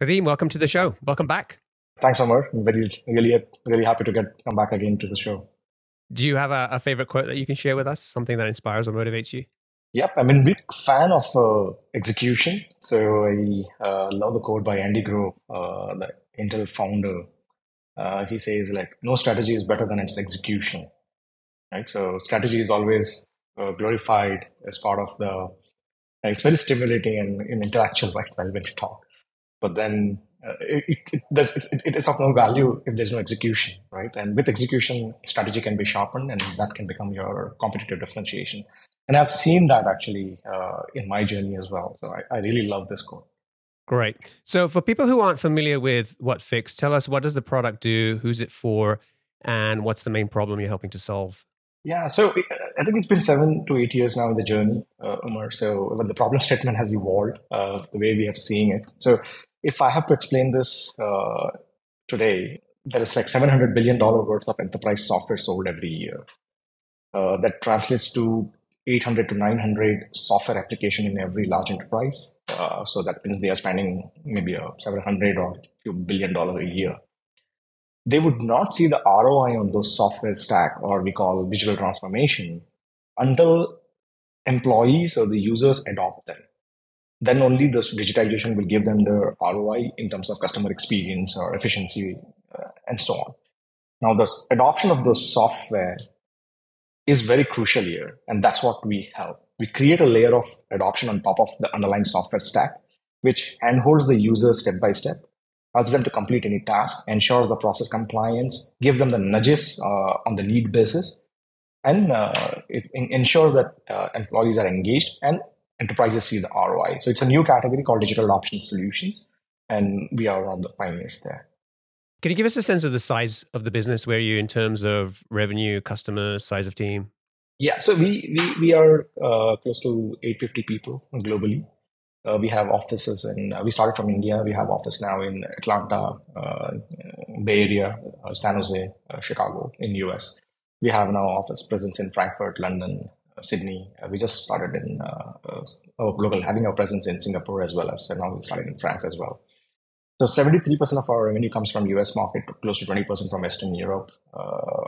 Khadim, welcome to the show. Welcome back. Thanks, Omar. I'm very, really, really happy to get come back again to the show. Do you have a, a favorite quote that you can share with us? Something that inspires or motivates you? Yep, I'm a big fan of uh, execution. So I uh, love the quote by Andy Grove, uh, the Intel founder. Uh, he says like, "No strategy is better than its execution." Right. So strategy is always uh, glorified as part of the. It's very stimulating and, and intellectual, right? Well, when you talk, but then uh, it, it, it, it is of no value if there's no execution, right? And with execution, strategy can be sharpened, and that can become your competitive differentiation. And I've seen that actually uh, in my journey as well. So I, I really love this quote. Great. So for people who aren't familiar with Whatfix, tell us what does the product do, who's it for, and what's the main problem you're helping to solve? Yeah, so I think it's been seven to eight years now in the journey, uh, Umar. So when the problem statement has evolved, uh, the way we have seen it. So if I have to explain this uh, today, there is like $700 billion worth of enterprise software sold every year. Uh, that translates to 800 to 900 software application in every large enterprise. Uh, so that means they are spending maybe a 700 or few billion dollar a year. They would not see the ROI on those software stack or we call digital transformation until employees or the users adopt them then only this digitization will give them the ROI in terms of customer experience or efficiency uh, and so on. Now, the adoption of the software is very crucial here, and that's what we help. We create a layer of adoption on top of the underlying software stack, which handholds the user step by step, helps them to complete any task, ensures the process compliance, gives them the nudges uh, on the need basis, and uh, it ensures that uh, employees are engaged and enterprises see the ROI. So it's a new category called digital adoption solutions, and we are one of the pioneers there. Can you give us a sense of the size of the business? Where are you in terms of revenue, customers, size of team? Yeah, so we we, we are uh, close to 850 people globally. Uh, we have offices and uh, we started from India. We have office now in Atlanta, uh, Bay Area, uh, San Jose, uh, Chicago in US. We have now office presence in Frankfurt, London, Sydney. Uh, we just started in uh, uh, global, having a presence in Singapore as well as, and now we started in France as well. So 73% of our revenue comes from US market, close to 20% from Western Europe, uh,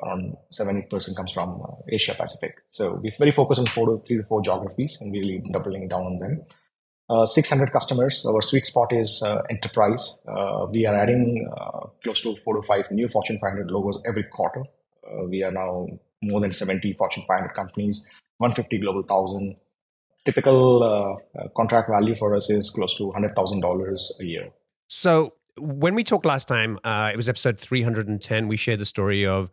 around 70% comes from uh, Asia Pacific. So we're very focused on four to three to four geographies and really doubling down on them. Uh, 600 customers. Our sweet spot is uh, enterprise. Uh, we are adding close to four to five new Fortune 500 logos every quarter. we are now more than 70 Fortune 500 companies 150 global thousand. Typical uh, uh, contract value for us is close to $100,000 a year. So when we talked last time, uh, it was episode 310. We shared the story of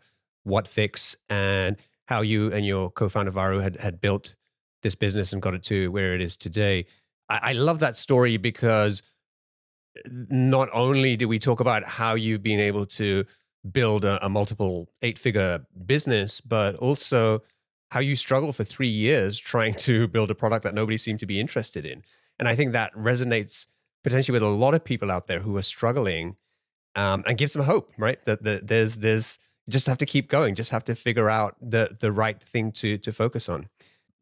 Whatfix and how you and your co-founder Vara had, had built this business and got it to where it is today. I, I love that story because not only do we talk about how you've been able to build a, a multiple eight-figure business, but also how you struggle for three years trying to build a product that nobody seemed to be interested in. And I think that resonates potentially with a lot of people out there who are struggling um, and gives them hope, right? That, that there's, there's, just have to keep going, just have to figure out the, the right thing to, to focus on.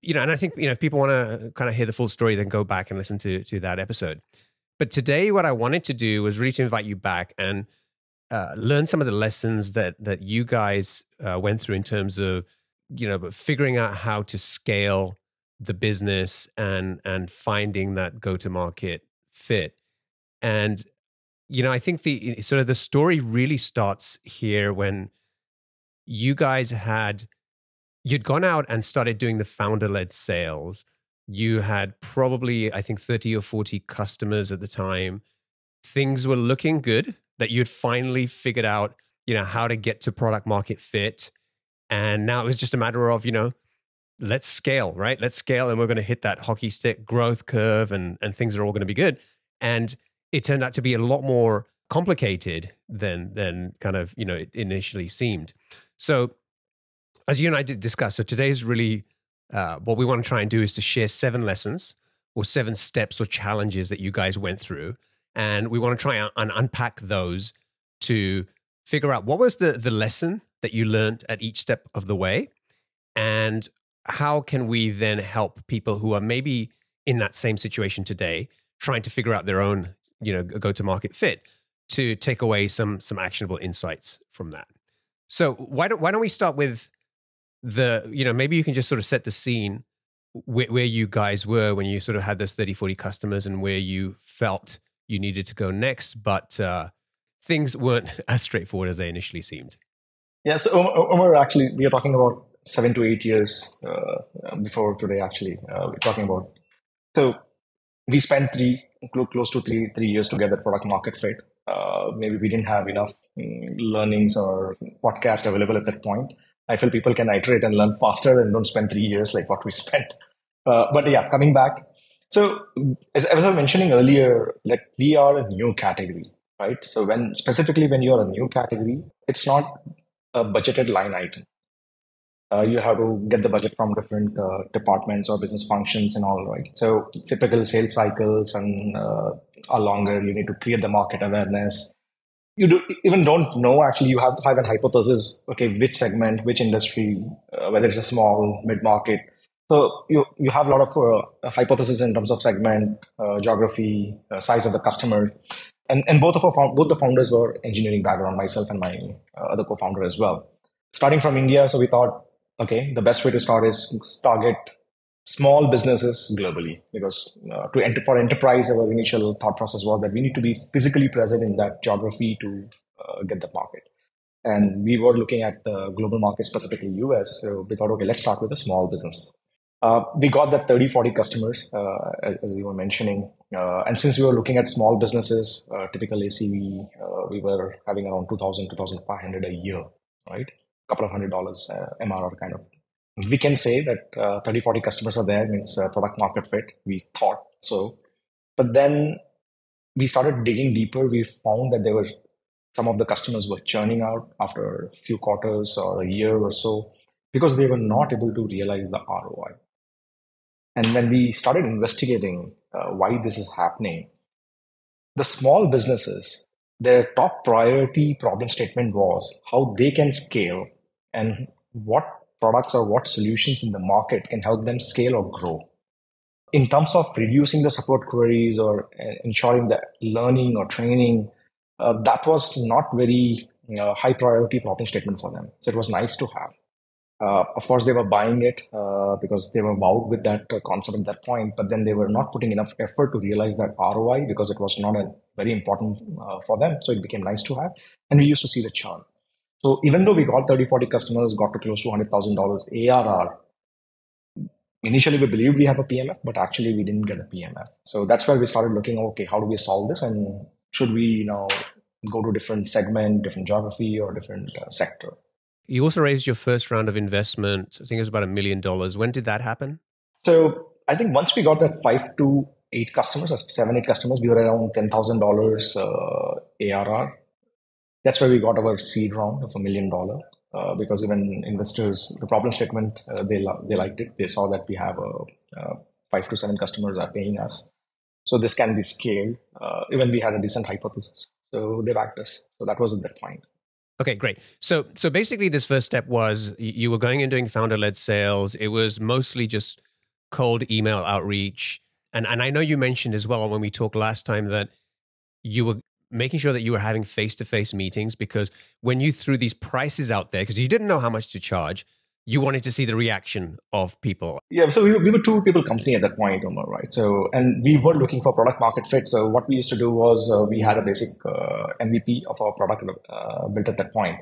You know, and I think, you know, if people want to kind of hear the full story, then go back and listen to, to that episode. But today, what I wanted to do was really to invite you back and uh, learn some of the lessons that that you guys uh, went through in terms of you know, but figuring out how to scale the business and and finding that go to market fit. And you know, I think the sort of the story really starts here when you guys had you'd gone out and started doing the founder led sales. You had probably, I think, 30 or 40 customers at the time. Things were looking good that you'd finally figured out, you know, how to get to product market fit and now it was just a matter of, you know, let's scale, right? Let's scale and we're going to hit that hockey stick growth curve and, and things are all going to be good. And it turned out to be a lot more complicated than than kind of, you know, it initially seemed. So as you and I did discuss, so today's really uh, what we want to try and do is to share seven lessons or seven steps or challenges that you guys went through. And we want to try and unpack those to figure out what was the the lesson that you learned at each step of the way? And how can we then help people who are maybe in that same situation today, trying to figure out their own you know go to market fit to take away some some actionable insights from that. So why don't why don't we start with the you know maybe you can just sort of set the scene where, where you guys were when you sort of had those 30 40 customers and where you felt you needed to go next but uh, things weren't as straightforward as they initially seemed yeah so Umar, actually we are talking about seven to eight years uh, before today actually uh, we're talking about so we spent three close to three three years to get the product market fit uh, maybe we didn't have enough mm, learnings or podcast available at that point I feel people can iterate and learn faster and don't spend three years like what we spent. Uh, but yeah, coming back. So as, as I was mentioning earlier, like we are a new category, right? So when specifically when you are a new category, it's not a budgeted line item. Uh, you have to get the budget from different uh, departments or business functions and all, right? So typical sales cycles and uh, are longer. You need to create the market awareness you do, even don't know actually you have to have an hypothesis okay which segment which industry uh, whether it's a small mid market so you you have a lot of uh, hypothesis in terms of segment uh, geography size of the customer and and both of our both the founders were engineering background myself and my uh, other co-founder as well. Starting from india so we thought okay the best way to start is target small businesses globally because uh, to enter for enterprise our initial thought process was that we need to be physically present in that geography to uh, get the market. And we were looking at the global market specifically us so we thought okay let's start with a small business uh, we got that 30 40 customers uh, as you were mentioning. Uh, and since we were looking at small businesses uh, typical acv we were having around 2000 2500 a year right? A couple of hundred dollars mrr kind of. We can say that uh, 30 40 customers are there means uh, product market fit we thought so. But then we started digging deeper. We found that there were some of the customers were churning out after a few quarters or a year or so because they were not able to realize the roi and when we started investigating uh, why this is happening the small businesses their top priority problem statement was how they can scale and what products or what solutions in the market can help them scale or grow. In terms of reducing the support queries or uh, ensuring that learning or training, uh, that was not very you know, high priority problem statement for them. So it was nice to have. Uh, of course, they were buying it uh, because they were wowed with that uh, concept at that point, but then they were not putting enough effort to realize that ROI because it was not a very important uh, for them. So it became nice to have. And we used to see the churn. So even though we got 30, 40 customers, got to close to $100,000 ARR, initially we believed we have a PMF, but actually we didn't get a PMF. So that's where we started looking, okay, how do we solve this? And should we, you know, go to different segment, different geography or different uh, sector? You also raised your first round of investment. I think it was about a million dollars. When did that happen? So I think once we got that five to eight customers, seven, eight customers, we were around $10,000 uh, ARR that's where we got our seed round of a million dollar. Uh, because even investors, the problem statement, uh, they lo- they liked it. They saw that we have a, five to seven customers are paying us, so this can be scaled. Uh, even we had a decent hypothesis, so they backed us. So that was at that point. Okay, great. So so basically, this first step was you were going and doing founder led sales. It was mostly just cold email outreach, and and I know you mentioned as well when we talked last time that you were making sure that you were having face to face meetings because when you threw these prices out there, because you didn't know how much to charge, you wanted to see the reaction of people. Yeah, so we were, we were two people company at that point, Umar, right? So, and we were looking for product market fit. So, what we used to do was uh, we had a basic uh, MVP of our product uh, built at that point.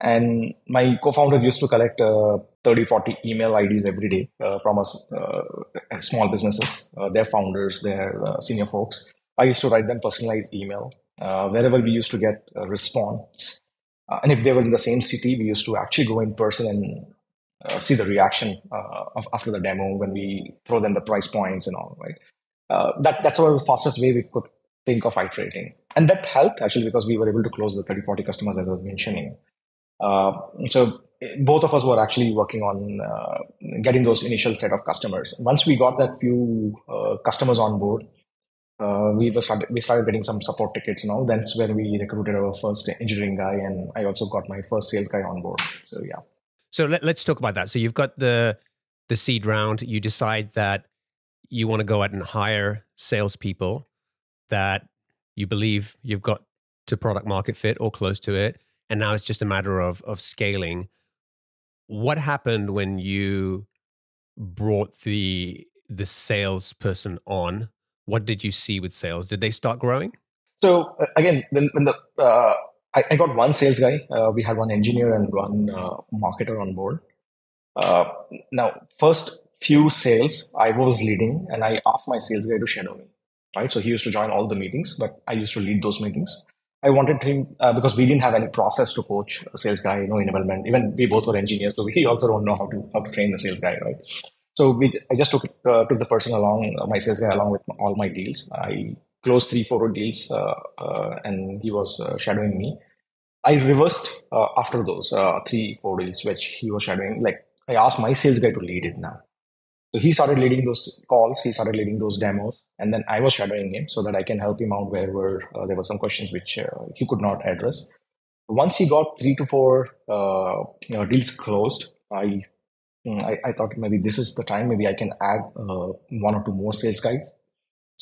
And my co founder used to collect uh, 30, 40 email IDs every day uh, from us, uh, small businesses, their founders, their senior folks. I used to write them personalized email uh, wherever we used to get a response. Uh, and if they were in the same city, we used to actually go in person and uh, see the reaction uh, of, after the demo when we throw them the price points and all, right? Uh, that, that's was the fastest way we could think of iterating. And that helped actually because we were able to close the 30, 40 customers as I was mentioning. Uh, so both of us were actually working on getting those initial set of customers. Once we got that few customers on board, uh, we were started, we started getting some support tickets and all. That's when we recruited our first engineering guy, and I also got my first sales guy on board. So yeah. So let, us talk about that. So you've got the the seed round. You decide that you want to go out and hire salespeople that you believe you've got to product market fit or close to it, and now it's just a matter of of scaling. What happened when you brought the the salesperson on? What did you see with sales? Did they start growing? So again, when, when the uh, I, I, got one sales guy, uh, we had one engineer and one uh, marketer on board. Uh, now, first few sales I was leading, and I asked my sales guy to shadow me. Right, so he used to join all the meetings, but I used to lead those meetings. I wanted him uh, because we didn't have any process to coach a sales guy, no enablement. Even we both were engineers, so we also don't know how to how to train the sales guy, right? So we, I just took uh, took the person along, my sales guy along with all my deals. I closed three, four deals, uh, uh and he was uh, shadowing me. I reversed after those three, four deals, which he was shadowing. Like I asked my sales guy to lead it now. So he started leading those calls, he started leading those demos, and then I was shadowing him so that I can help him out wherever uh, there were some questions which uh, he could not address. Once he got three to four uh, you know, deals closed, I, mm, I, I thought maybe this is the time. Maybe I can add one or two more sales guys.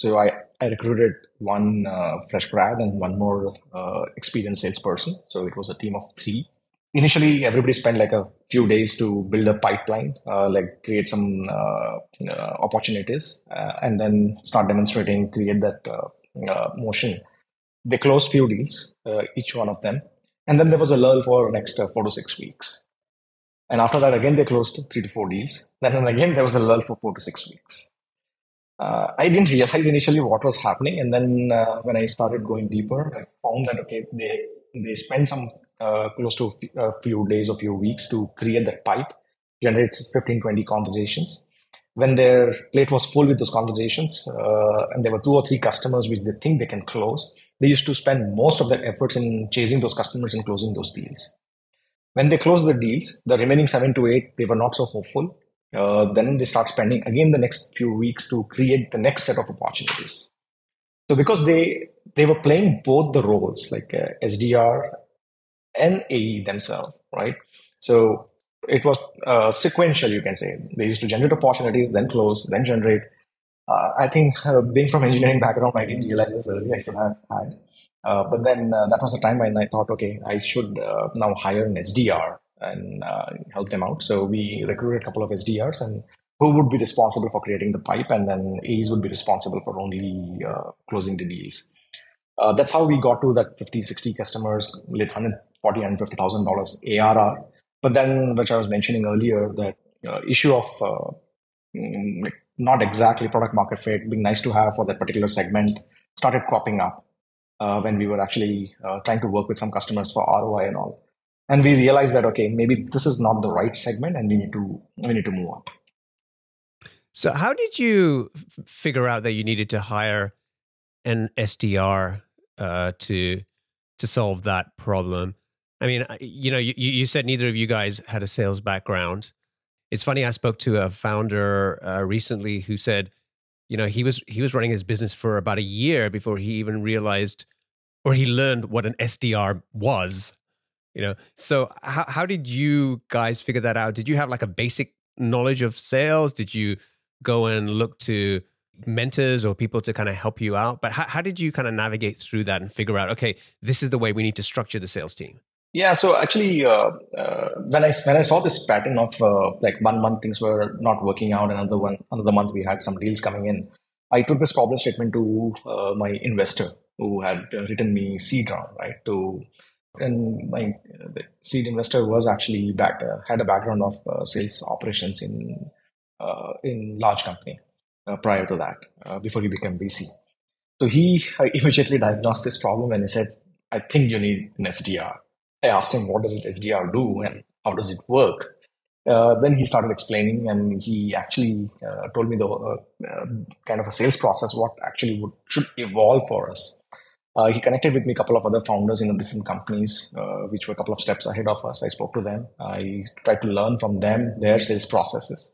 So I, I recruited one uh, fresh grad and one more uh, experienced salesperson. So it was a team of three. Initially everybody spent like a few days to build a pipeline uh, like create some uh, uh, opportunities uh, and then start demonstrating create that motion. They closed few deals each one of them. And then there was a lull for next four to six weeks. And after that again they closed three to four deals. Then again there was a lull for four to six weeks I didn't realize initially what was happening, and then when I started going deeper, I found that okay, they they spent some uh, close to a few days or few weeks to create that pipe, generate 15, 20 conversations. When their plate was full with those conversations, uh, and there were two or three customers which they think they can close, they used to spend most of their efforts in chasing those customers and closing those deals. When they closed the deals, the remaining seven to eight, they were not so hopeful. Uh, then they start spending again the next few weeks to create the next set of opportunities. So because they they were playing both the roles, like uh, SDR and AE themselves, right? So it was uh, sequential, you can say. They used to generate opportunities, then close, then generate. Uh, I think uh, being from engineering background, I didn't realize this earlier. I should have had. Uh, but then that was the time when I thought, okay, I should now hire an SDR and help them out. So we recruited a couple of SDRs and who would be responsible for creating the pipe, and then AEs would be responsible for only closing the deals. that's how we got to that 50, 60 customers, lit 100 forty and fifty thousand dollars ARR. But then, which I was mentioning earlier, that uh, issue of uh, mm, not exactly product market fit being nice to have for that particular segment started cropping up uh, when we were actually uh, trying to work with some customers for ROI and all. And we realized that okay, maybe this is not the right segment, and we need to we need to move up. So, how did you figure out that you needed to hire an SDR uh, to to solve that problem? I mean, you know, you, you said neither of you guys had a sales background. It's funny. I spoke to a founder uh, recently who said, you know, he was he was running his business for about a year before he even realized or he learned what an SDR was. You know, so how how did you guys figure that out? Did you have like a basic knowledge of sales? Did you go and look to mentors or people to kind of help you out? But how, how did you kind of navigate through that and figure out, okay, this is the way we need to structure the sales team? Yeah, so actually, uh, uh, when I when I saw this pattern of uh, like one month things were not working out, another one another month we had some deals coming in, I took this problem statement to uh, my investor who had uh, written me seed round, right? To and my seed investor was actually back uh, had a background of sales operations in in large company prior to that before he became VC. So he immediately diagnosed this problem and he said, "I think you need an SDR." I asked him, what does an SDR do and how does it work? Uh, then he started explaining and he actually uh, told me the uh, uh kind of a sales process, what actually would, should evolve for us. Uh, he connected with me a couple of other founders in different companies, uh, which were a couple of steps ahead of us. I spoke to them. I tried to learn from them their sales processes.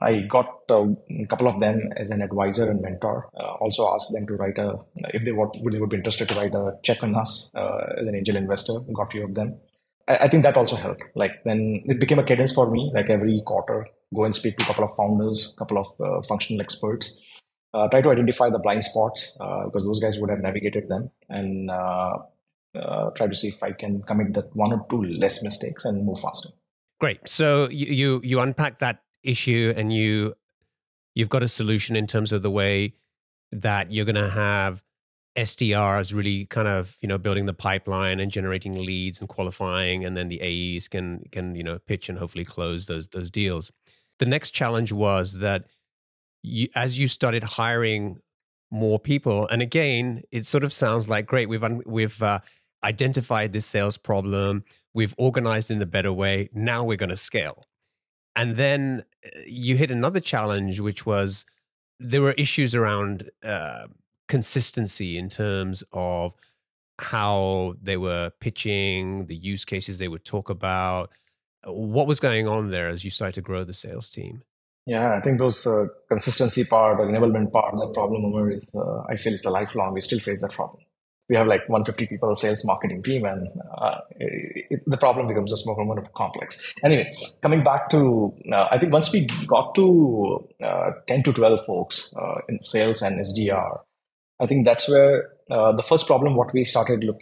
I got uh, a couple of them as an advisor and mentor. Uh, also asked them to write a, if they would, they would be interested to write a check on us uh, as an angel investor. Got a few of them. I, I, think that also helped. Like then it became a cadence for me. Like every quarter, go and speak to a couple of founders, a couple of functional experts, uh, try to identify the blind spots uh, because those guys would have navigated them and uh, uh, try to see if I can commit that one or two less mistakes and move faster. Great. So you you, you unpack that issue and you you've got a solution in terms of the way that you're going to have SDRs really kind of you know building the pipeline and generating leads and qualifying, and then the AEs can can you know pitch and hopefully close those those deals. The next challenge was that you, as you started hiring more people, and again, it sort of sounds like great. We've un, we've uh, identified this sales problem. We've organized in a better way. Now we're going to scale. And then uh, you hit another challenge, which was there were issues around uh, consistency in terms of how they were pitching, the use cases they would talk about. What was going on there as you started to grow the sales team? Yeah, I think those uh, consistency part or enablement part, that problem, Umar, is uh, I feel it's a lifelong. We still face that problem. We have like 150 people sales marketing team, and uh, it, the problem becomes just more and more complex. Anyway, coming back to, uh, I think once we got to uh, 10 to 12 folks uh, in sales and SDR, I think that's where the first problem what we started look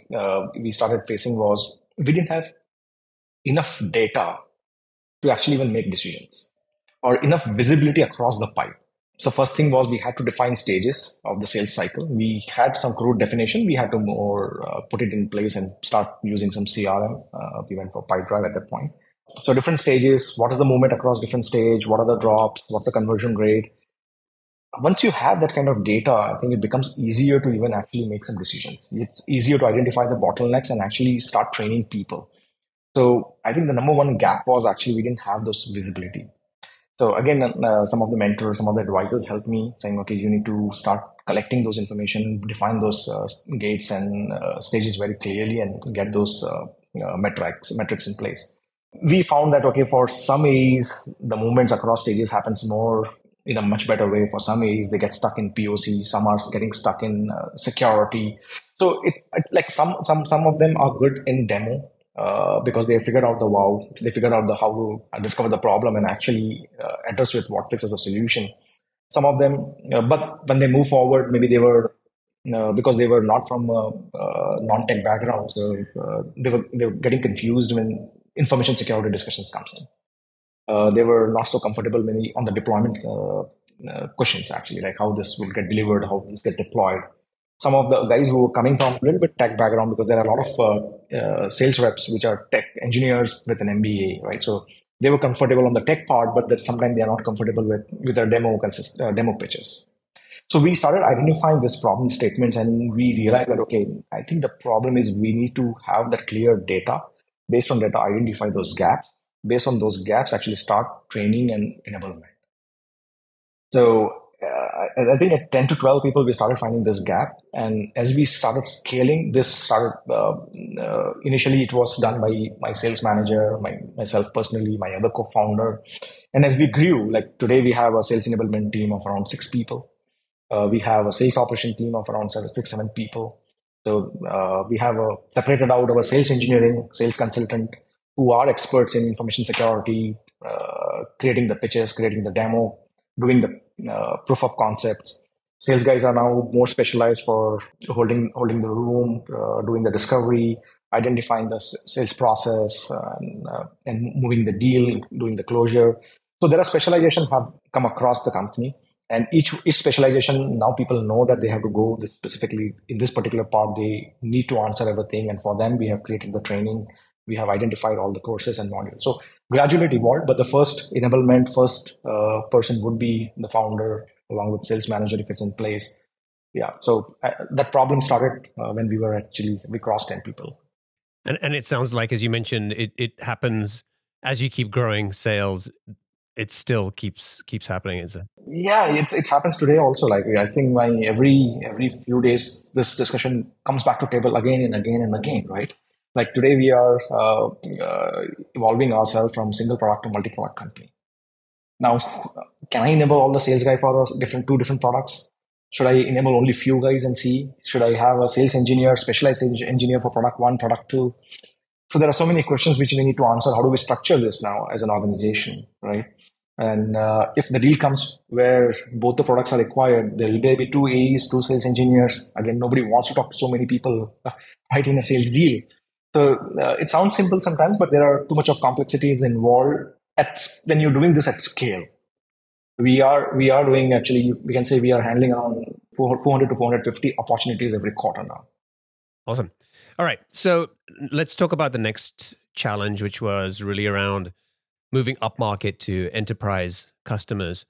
we started facing was we didn't have enough data to actually even make decisions or enough visibility across the pipe. So first thing was we had to define stages of the sales cycle. We had some crude definition. We had to more uh, put it in place and start using some CRM. Uh, we went for Pipedrive at that point. So different stages. What is the movement across different stage? What are the drops? What's the conversion rate? Once you have that kind of data, I think it becomes easier to even actually make some decisions. It's easier to identify the bottlenecks and actually start training people. So I think the number one gap was actually we didn't have those visibility. So again, uh, some of the mentors, some of the advisors helped me saying, okay, you need to start collecting those information, define those uh, gates and uh, stages very clearly, and get those uh, uh, metrics metrics in place. We found that okay, for some AEs, the movements across stages happens more in a much better way. For some AEs, they get stuck in POC. Some are getting stuck in uh, security. So it, it like some some some of them are good in demo uh, because they figured out the wow, they figured out the how to discover the problem and actually uh, address with what fixes the solution. Some of them, uh, but when they move forward, maybe they were uh, because they were not from a, non-tech background, so they were they were getting confused when information security discussions comes in. they were not so comfortable maybe on the deployment questions actually, like how this will get delivered, how this get deployed some of the guys who are coming from a little bit tech background because there are a lot of uh, uh, sales reps which are tech engineers with an MBA, right? So they were comfortable on the tech part, but that sometimes they are not comfortable with with their demo consist, uh, demo pitches. So we started identifying this problem statements, and we realized that okay, I think the problem is we need to have that clear data. Based on data, identify those gaps. Based on those gaps, actually start training and enablement. So uh, I think at 10 to 12 people, we started finding this gap. And as we started scaling, this started, uh, uh, initially it was done by my sales manager, my, myself personally, my other co-founder. And as we grew, like today we have a sales enablement team of around six people. Uh, we have a sales operation team of around seven, six, seven people. So uh, we have a, separated out our sales engineering, sales consultant, who are experts in information security, uh, creating the pitches, creating the demo, doing the uh, proof of concepts. Sales guys are now more specialized for holding holding the room, uh, doing the discovery, identifying the sales process, and, uh, and moving the deal, doing the closure. So there are specializations have come across the company, and each each specialization now people know that they have to go specifically in this particular part. They need to answer everything, and for them we have created the training we have identified all the courses and modules. So gradually it evolved, but the first enablement, first uh, person would be the founder along with sales manager if it's in place. Yeah, so uh, that problem started uh, when we were actually we crossed ten people. And and it sounds like, as you mentioned, it it happens as you keep growing sales. It still keeps keeps happening. Is it? Yeah, it's it happens today also. Like I think my every every few days, this discussion comes back to table again and again and again, right? Like today we are uh, uh, evolving ourselves from single product to multi-product company. Now can i enable all the sales guy for those different two different products? Should i enable only few guys and see? Should i have a sales engineer specialized engineer for product one product two? So there are so many questions which we need to answer. How do we structure this now as an organization right? And uh, if the deal comes where both the products are required, there will be two AEs, two sales engineers. Again, nobody wants to talk to so many people right in a sales deal. So uh, it sounds simple sometimes, but there are too much of complexities involved at, when you're doing this at scale. We are we are doing actually we can say we are handling around 400 to 450 opportunities every quarter now. Awesome. All right. So let's talk about the next challenge, which was really around moving up market to enterprise customers.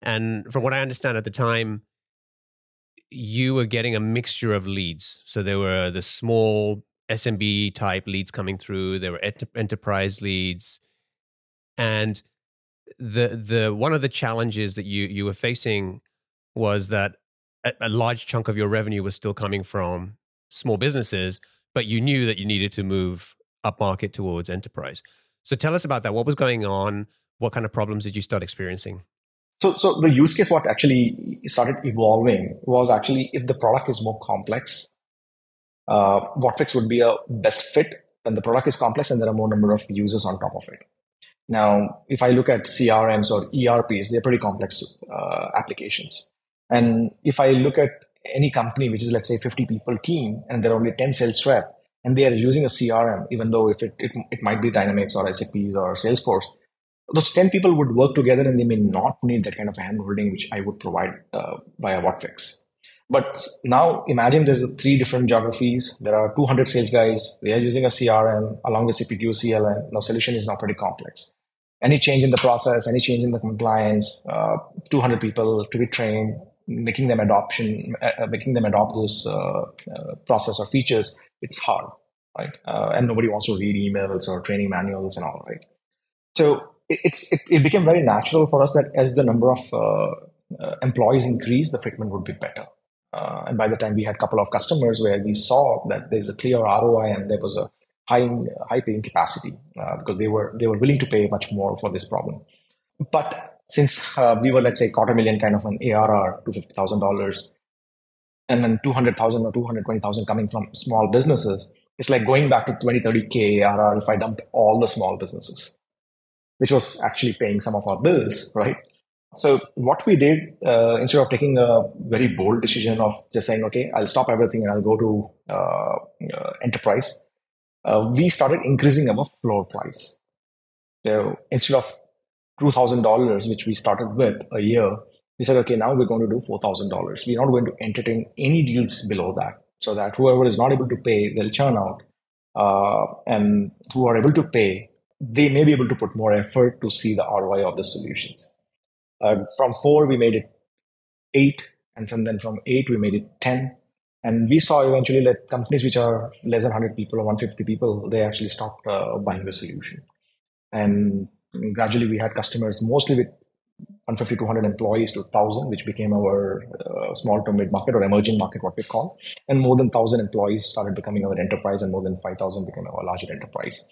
And from what I understand at the time, you were getting a mixture of leads. So there were the small SMB type leads coming through, there were ent- enterprise leads. And the the one of the challenges that you you were facing was that a, a large chunk of your revenue was still coming from small businesses, but you knew that you needed to move up market towards enterprise. So tell us about that. What was going on? What kind of problems did you start experiencing? So, so the use case what actually started evolving was actually if the product is more complex, uh, Whatfix would be a best fit when the product is complex and there are more number of users on top of it. Now, if I look at CRMs or ERPs, they're pretty complex uh, applications. And if I look at any company which is let's say 50 people team and there are only 10 sales rep and they are using a crm even though if it, it, it might be dynamics or saps or salesforce those 10 people would work together and they may not need that kind of handholding which i would provide uh, via whatfix but now imagine there's three different geographies there are 200 sales guys they are using a crm along with cpq clm now solution is now pretty complex any change in the process any change in the compliance uh, 200 people to be trained making them adoption, uh, uh, making them adopt those uh, uh, process or features, it's hard, right? Uh, and nobody wants to read emails or training manuals and all, right? So it, it's it, it became very natural for us that as the number of employees increase, the fitment would be better. And by the time we had a couple of customers where we saw that there's a clear ROI and there was a high high paying capacity because they were they were willing to pay much more for this problem. But since uh, we were, let's say, quarter million kind of an ARR, to fifty thousand dollars, and then 200,000 or 220,000 coming from small businesses, it's like going back to 20, 30K ARR if I dumped all the small businesses, which was actually paying some of our bills, right? So what we did, uh, instead of taking a very bold decision of just saying, okay, I'll stop everything and I'll go to uh, uh enterprise, uh, we started increasing our floor price. So instead of $2,000, which we started with a year, we said, okay, now we're going to do $4,000. We're not going to entertain any deals below that so that whoever is not able to pay, they'll churn out. Uh, and who are able to pay, they may be able to put more effort to see the ROI of the solutions. Uh, from four, we made it eight. And from then from eight, we made it 10. And we saw eventually that companies which are less than 100 people or 150 people, they actually stopped uh, buying the solution. And gradually we had customers mostly with 150 200 employees to 1000 which became our uh, small to mid market or emerging market what we call and more than 1000 employees started becoming our enterprise and more than 5000 became our larger enterprise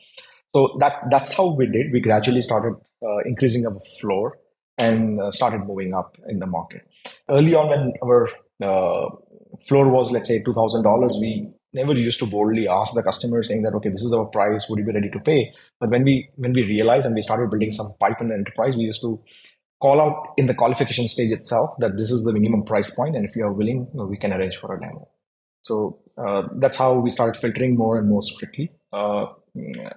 so that that's how we did we gradually started uh, increasing our floor and uh, started moving up in the market. Early on when our uh, floor was let's say $2000 we never used to boldly ask the customer saying that okay this is our price. Would you be ready to pay? But when we when we realized and we started building some pipe in the enterprise we used to call out in the qualification stage itself that this is the minimum price point and if you are willing we can arrange for a demo. So uh, that's how we started filtering more and more strictly uh,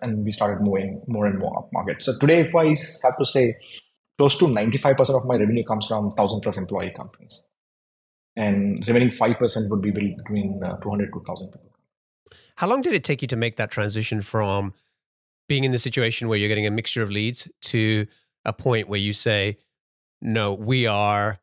and we started moving more and more up market so today if i have to say close to 95% of my revenue comes from 1000 plus employee companies and remaining 5% would be between uh, 200 to 1000 people. How long did it take you to make that transition from being in the situation where you're getting a mixture of leads to a point where you say, no, we are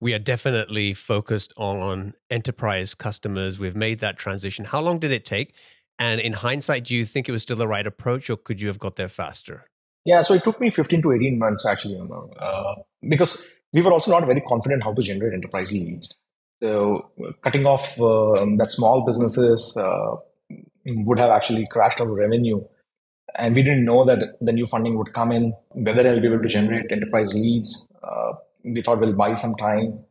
we are definitely focused on enterprise customers. We've made that transition. How long did it take? And in hindsight, do you think it was still the right approach or could you have got there faster? Yeah, so it took me 15 to 18 months actually, uh, because we were also not very confident how to generate enterprise leads. So cutting off uh, that small businesses uh, would have actually crashed our revenue. And we didn't know that the new funding would come in, whether I'll be able to generate enterprise leads. Uh, we thought we'll buy some time.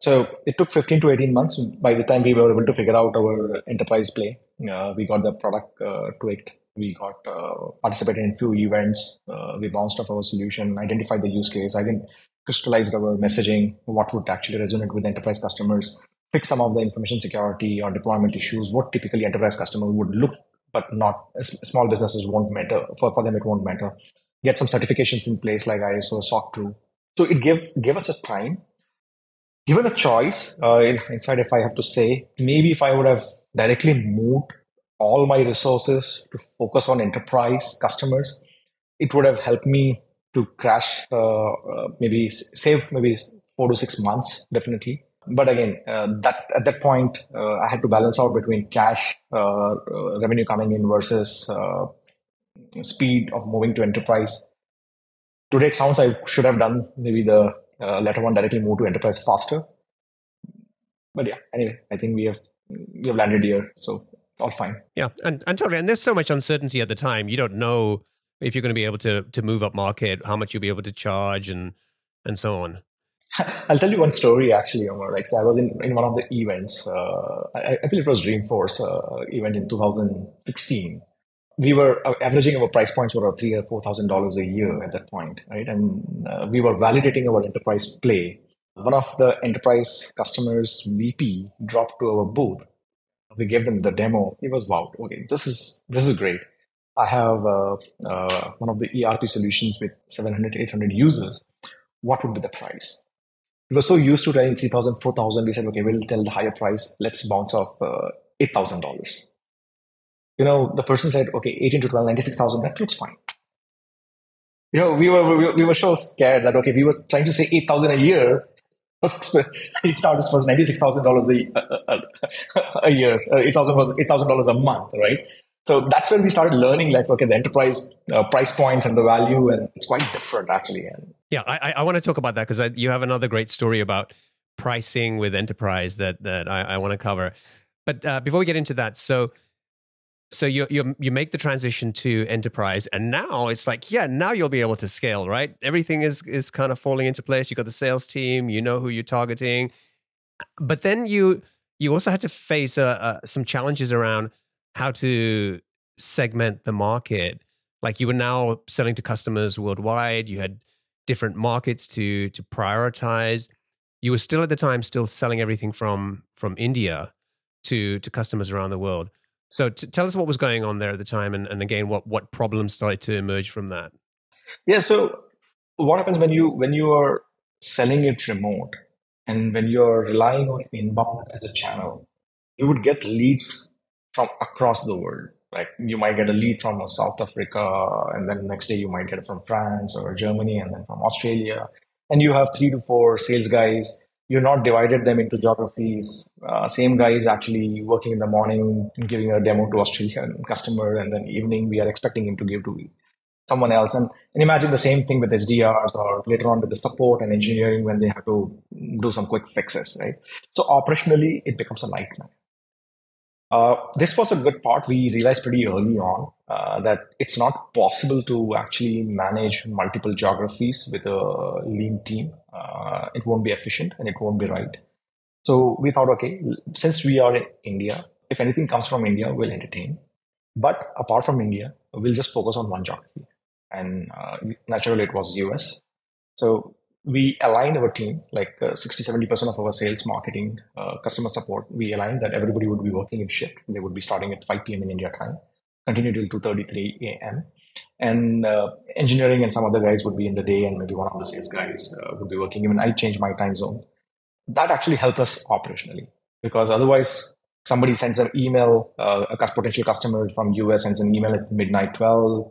So it took 15 to 18 months. By the time we were able to figure out our enterprise play, uh, we got the product uh, to it We got uh, participated in few events. Uh, we bounced off our solution, identified the use case, I think crystallized our messaging, what would actually resonate with enterprise customers, fix some of the information security or deployment issues, what typically enterprise customer would look, but not small businesses won't matter. For, for them, it won't matter. Get some certifications in place like ISO, SOC 2. So it gave, gave us a time. Given a choice, uh, in hindsight, if I have to say, maybe if I would have directly moved all my resources to focus on enterprise customers, it would have helped me to crash, uh, uh, maybe save maybe four to six months, definitely. But again, uh, that at that point, uh, I had to balance out between cash uh, uh, revenue coming in versus speed of moving to enterprise. Today, it sounds I should have done maybe the latter one directly move to enterprise faster. But yeah, anyway, I think we have we have landed here, so all fine. Yeah, and and totally. And there's so much uncertainty at the time. You don't know if you're going to be able to to move up market, how much you'll be able to charge, and and so on. I'll tell you one story actually, Omar. Like, so I was in, in one of the events. Uh, I, I feel it was Dreamforce uh, event in 2016. We were uh, averaging our price points were three or four thousand dollars a year at that point, right? And uh, we were validating our enterprise play. One of the enterprise customers VP dropped to our booth. We gave them the demo. He was wow. Okay, this is this is great. I have uh, uh, one of the ERP solutions with 700, 800 users. What would be the price? We were so used to telling 3000 4000 we said okay we'll tell the higher price let's bounce off uh, $8000 you know the person said okay 18 to 12 96000 that looks fine you know we were, we were we were so scared that okay we were trying to say 8000 a year he thought it was $96000 a, a, year uh, 8000 was $8000 a month right? So that's when we started learning like okay the enterprise uh, price points and the value and it's quite different actually and yeah i, I want to talk about that because you have another great story about pricing with enterprise that that i, I want to cover. But uh, before we get into that so so you you you make the transition to enterprise and now it's like yeah now you'll be able to scale right everything is is kind of falling into place you got the sales team you know who you're targeting but then you you also had to face uh, uh, some challenges around how to segment the market. Like you were now selling to customers worldwide. You had different markets to to prioritize. You were still at the time still selling everything from from India to to customers around the world. So t- tell us what was going on there at the time, and, and again, what what problems started to emerge from that. Yeah. So what happens when you when you are selling it remote, and when you're relying on inbound as a channel, you would get leads from across the world. Like you might get a lead from South Africa, and then the next day you might get it from France or Germany, and then from Australia. And you have three to four sales guys. You're not divided them into geographies. Uh, same guy is actually working in the morning, giving a demo to Australian customer, and then evening we are expecting him to give to someone else. And, and imagine the same thing with SDRs or later on with the support and engineering when they have to do some quick fixes, right? So operationally, it becomes a nightmare. Uh, this was a good part. We realized pretty early on uh, that it's not possible to actually manage multiple geographies with a lean team. Uh, it won't be efficient and it won't be right. So we thought, okay, since we are in India, if anything comes from India, we'll entertain. But apart from India, we'll just focus on one geography. And uh, naturally, it was US. So we aligned our team like uh, 60 70% of our sales marketing uh, customer support we aligned that everybody would be working in shift they would be starting at 5 p.m in india time continue till 2.33 a.m and uh, engineering and some other guys would be in the day and maybe one of the sales guys uh, would be working. Even i changed my time zone. That actually helped us operationally because otherwise somebody sends an email uh, a potential customer from us sends an email at midnight 12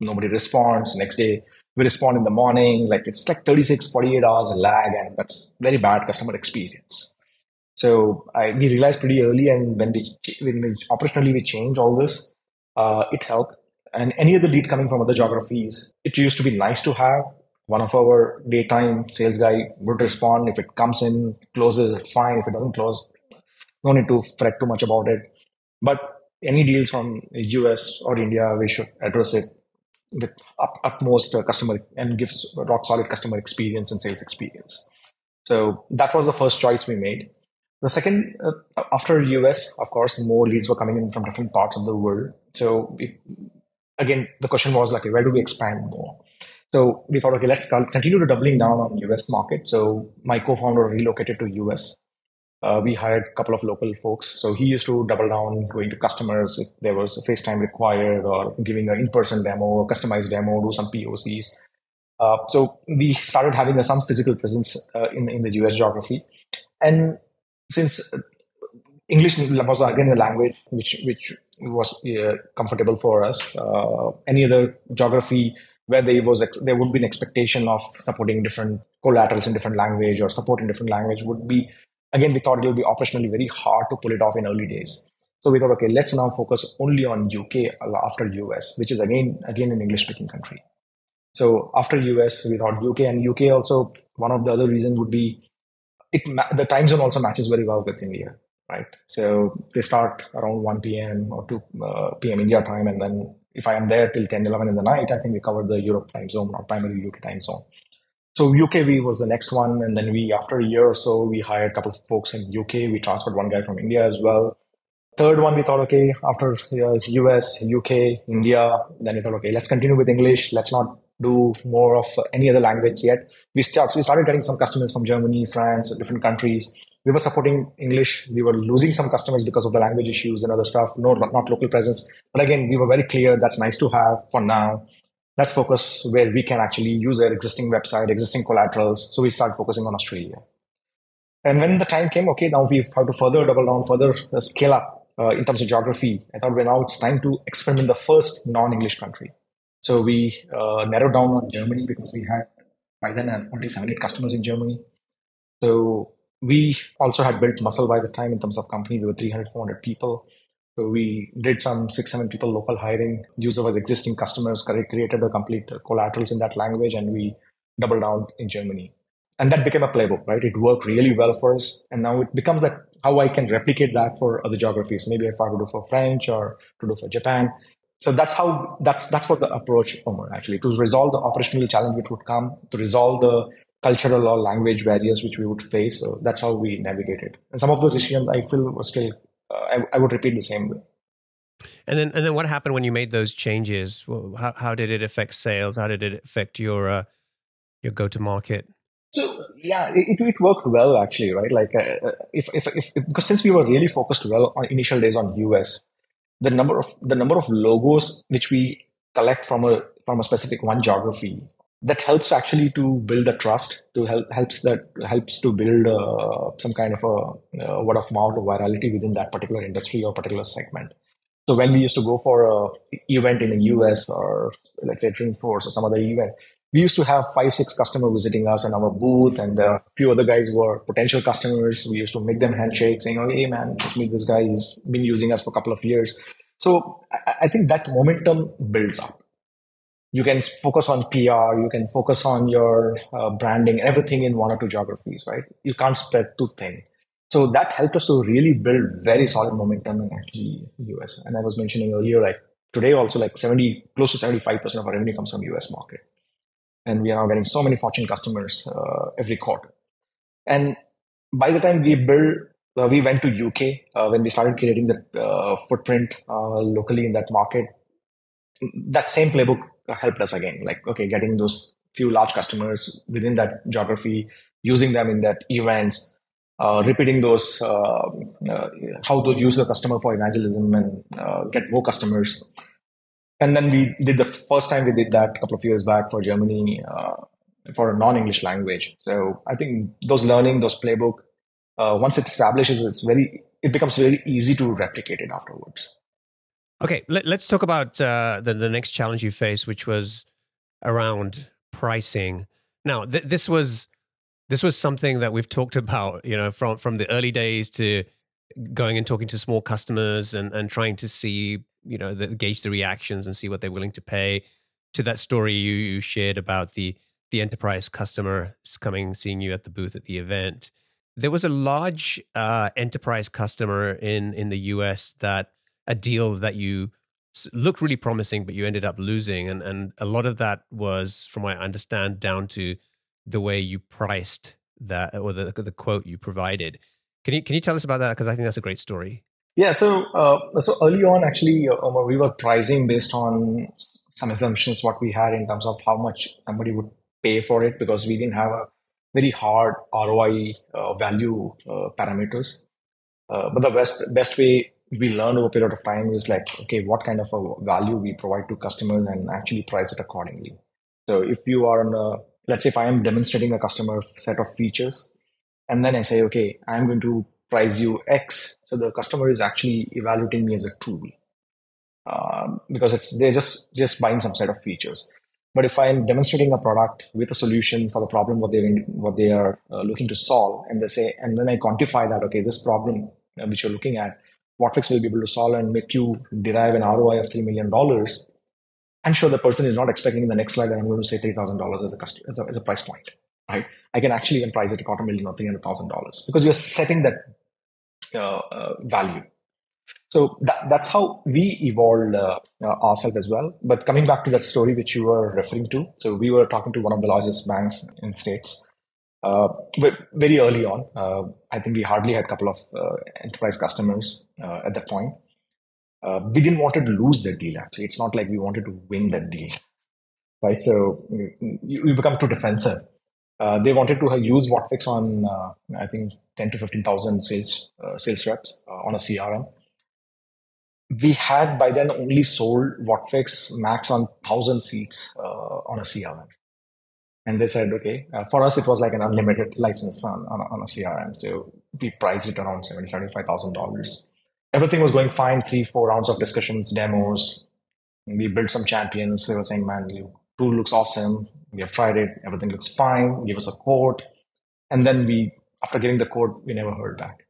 nobody responds. Next day we respond in the morning like it's like 36 48 hours lag and that's very bad customer experience. So I, we realized pretty early and when we, when we operationally we change all this uh, it helped and any other lead coming from other geographies it used to be nice to have one of our daytime sales guy would respond if it comes in closes fine if it doesn't close no need to fret too much about it but any deals from us or india we should address it with up, utmost uh, customer and gives rock solid customer experience and sales experience. So that was the first choice we made. The second, uh, after US, of course, more leads were coming in from different parts of the world. So we, again, the question was like, where do we expand more? So we thought, okay, let's continue to doubling down on US market. So my co-founder relocated to US. Uh, we hired a couple of local folks. So he used to double down, going to customers if there was a FaceTime required or giving an in-person demo, a customized demo, do some POCs. Uh, so we started having some physical presence uh, in, in the US geography. And since English was again the language which which was uh, comfortable for us. Uh, any other geography where there was ex- there would be an expectation of supporting different collaterals in different language or support in different language would be again we thought it would be operationally very hard to pull it off in early days. So we thought, okay, let's now focus only on UK after US, which is again again an English speaking country. So after US, we thought UK and UK also one of the other reasons would be it the time zone also matches very well with India right? So they start around 1 p.m. or 2 uh, p.m. India time. And then if I am there till 10, 11 in the night, I think we cover the Europe time zone, not primarily UK time zone. So UKV was the next one. And then we, after a year or so, we hired a couple of folks in UK. We transferred one guy from India as well. Third one, we thought, okay, after uh, US, UK, India, then we thought, okay, let's continue with English. Let's not do more of any other language yet. We start, we started getting some customers from Germany, France, different countries we were supporting English. We were losing some customers because of the language issues and other stuff. No, not local presence. But again, we were very clear that's nice to have for now. Let's focus where we can actually use our existing website, existing collaterals. So we started focusing on Australia. And when the time came, okay, now we have to further double down, further uh, scale up uh, in terms of geography. I thought, well, now it's time to experiment the first non-English country. So we uh, narrowed down on Germany because we had by then only seven, eight customers in Germany. So we also had built muscle by the time in terms of company. We were 300, 400 people. So we did some six, seven people local hiring, use of our existing customers, created a complete collaterals in that language, and we doubled down in Germany. And that became a playbook, right? It worked really well for us. And now it becomes that how I can replicate that for other geographies. Maybe if I would do for French or to do for Japan. So that's how that's that's what the approach Omar actually to resolve the operational challenge which would come, to resolve the cultural or language barriers which we would face. So that's how we navigated. It and some of those decisions I feel were still, uh, I, I, would repeat the same way. And then, and then, what happened when you made those changes? How how did it affect sales? How did it affect your uh, your go to market? So yeah, it, it worked well actually, right? Like uh, uh, if, if, if, if because since we were really focused well on initial days on US, the number of the number of logos which we collect from a from a specific one geography that helps actually to build the trust to help helps that helps to build uh, some kind of a uh, word of mouth or virality within that particular industry or particular segment. So when we used to go for a event in the us or let's say Dreamforce or some other event we used to have five six customers visiting us in our booth and a few other guys were potential customers. We used to make them handshake saying hey man just meet this guy. He's been using us for a couple of years. So I think that momentum builds up you can focus on PR, you can focus on your uh, branding, everything in one or two geographies, right? You can't spread too thin. So that helped us to really build very solid momentum in actually US. And I was mentioning earlier, like today also like 70, close to 75% of our revenue comes from US market. And we are now getting so many Fortune customers uh, every quarter. And by the time we build, uh, we went to UK uh, when we started creating the uh, footprint uh, locally in that market. That same playbook helped us again. Like okay getting those few large customers within that geography using them in that events uh, repeating those uh, uh, how to use the customer for evangelism and uh, get more customers. And then we did the first time we did that a couple of years back for germany uh, for a non-english language. So i think those learning those playbook uh, once it establishes it's very it becomes very easy to replicate it afterwards Okay, let, us talk about uh, the the next challenge you faced, which was around pricing. Now, th- this was this was something that we've talked about, you know, from from the early days to going and talking to small customers and and trying to see, you know, the, gauge the reactions and see what they're willing to pay. To that story you, you shared about the the enterprise customer coming seeing you at the booth at the event. There was a large uh, enterprise customer in in the U.S. that a deal that you looked really promising, but you ended up losing, and and a lot of that was, from what I understand, down to the way you priced that or the the quote you provided. Can you can you tell us about that? Because I think that's a great story. Yeah, so uh, so early on, actually, uh, we were pricing based on some assumptions what we had in terms of how much somebody would pay for it because we didn't have a very hard ROI uh, value uh, parameters. Uh, but the best best way we learn over a period of time is like, okay, what kind of a value we provide to customers and actually price it accordingly. So if you are on a, let's say if I am demonstrating a customer set of features, and then I say, okay, I'm going to price you X. So the customer is actually evaluating me as a tool um, because it's they're just just buying some set of features. But if I'm demonstrating a product with a solution for the problem what they're in, what they are uh, looking to solve, and they say, and then I quantify that, okay, this problem uh, which you're looking at, Whatfix will be able to solve and make you derive an ROI of three million dollars. I'm sure the person is not expecting in the next slide that I'm going to say three thousand dollars as a customer as a, as a price point, right? I can actually even price it at quarter million or three hundred thousand dollars because you're setting that uh, uh, value. So that, that's how we evolved uh, uh, ourselves as well. But coming back to that story which you were referring to, so we were talking to one of the largest banks in states. Uh, very early on, uh, I think we hardly had a couple of uh, enterprise customers uh, at that point. we didn't want to lose that deal. Actually, it's not like we wanted to win that deal, right? So you, you become too defensive. they wanted to use Whatfix on, I think, ten to fifteen thousand sales sales reps on a CRM we had by then only sold Whatfix max on 1,000 seats uh, on a CRM. And they said, okay, uh, for us, it was like an unlimited license on, on, on a CRM. So we priced it around $70,000, $75,000. Everything was going fine. Three, four rounds of discussions, demos. We built some champions. They were saying, man, tool looks awesome. We have tried it. Everything looks fine. Give us a quote. And then we, after getting the quote, we never heard back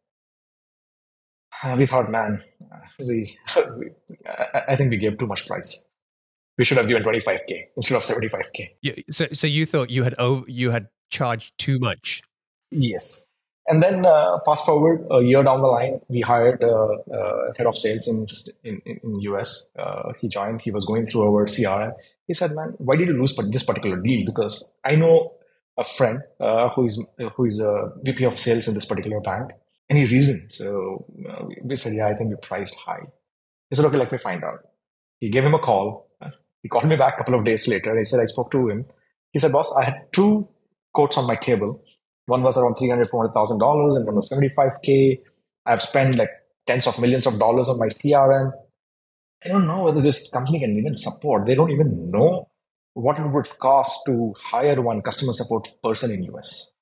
uh, we thought, man, we, we, I think we gave too much price. We should have given 25k instead of 75k. Yeah, so, so you thought you had over, you had charged too much. Yes. And then uh, fast forward a year down the line, we hired a, a head of sales in in, in US. Uh, he joined. He was going through our CRM. He said, "Man, why did you lose this particular deal? Because I know a friend uh, who is who is a VP of sales in this particular bank, any reason. So uh, we said, yeah, I think we priced high. He said, okay, let me find out. He gave him a call. He called me back a couple of days later. He said, I spoke to him. He said, boss, I had two quotes on my table. One was around $300,000, $400,000 and one was 75K. I've spent like tens of millions of dollars on my CRM. I don't know whether this company can even support. They don't even know what it would cost to hire one customer support person in US.